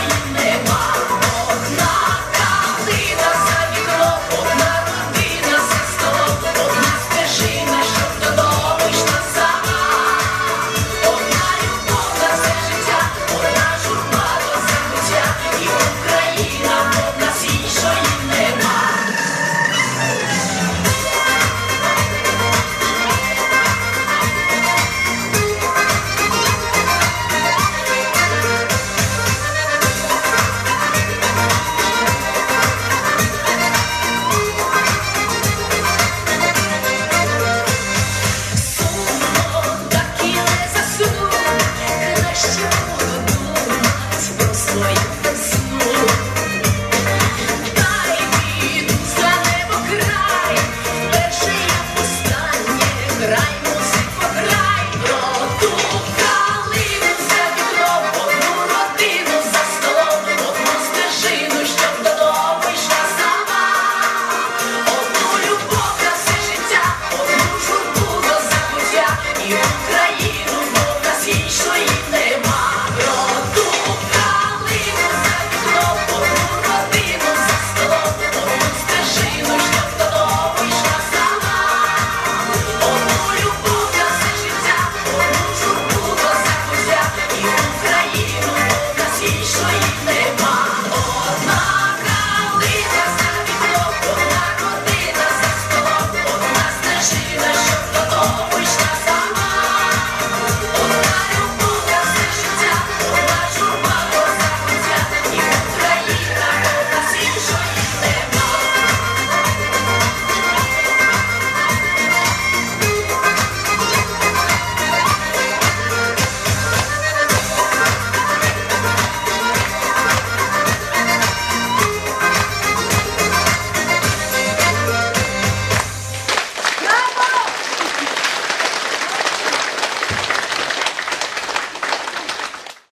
you